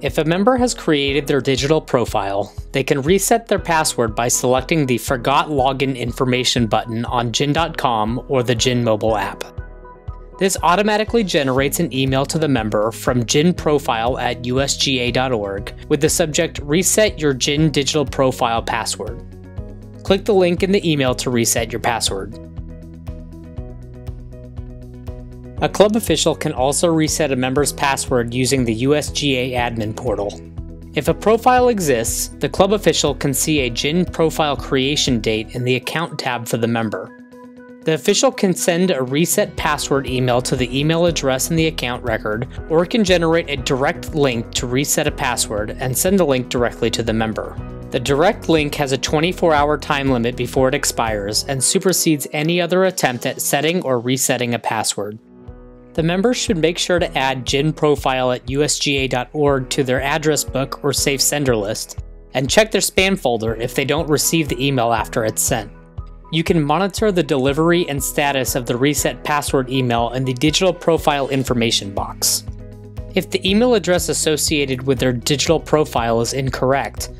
If a member has created their digital profile, they can reset their password by selecting the Forgot Login Information button on GHIN.com or the GHIN mobile app. This automatically generates an email to the member from ghinprofile at usga.org with the subject Reset Your GHIN Digital Profile Password. Click the link in the email to reset your password. A club official can also reset a member's password using the USGA admin portal. If a profile exists, the club official can see a GHIN profile creation date in the account tab for the member. The official can send a reset password email to the email address in the account record, or can generate a direct link to reset a password and send the link directly to the member. The direct link has a 24 hour time limit before it expires and supersedes any other attempt at setting or resetting a password. The members should make sure to add GHIN profile at usga.org to their address book or safe sender list, and check their spam folder if they don't receive the email after it's sent. You can monitor the delivery and status of the reset password email in the digital profile information box. If the email address associated with their digital profile is incorrect,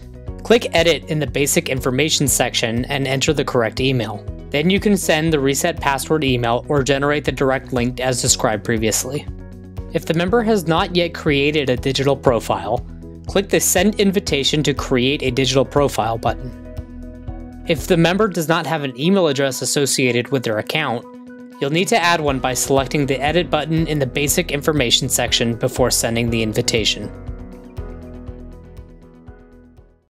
click Edit in the Basic Information section and enter the correct email. Then you can send the reset password email or generate the direct link as described previously. If the member has not yet created a digital profile, click the Send Invitation to create a digital profile button. If the member does not have an email address associated with their account, you'll need to add one by selecting the Edit button in the Basic Information section before sending the invitation.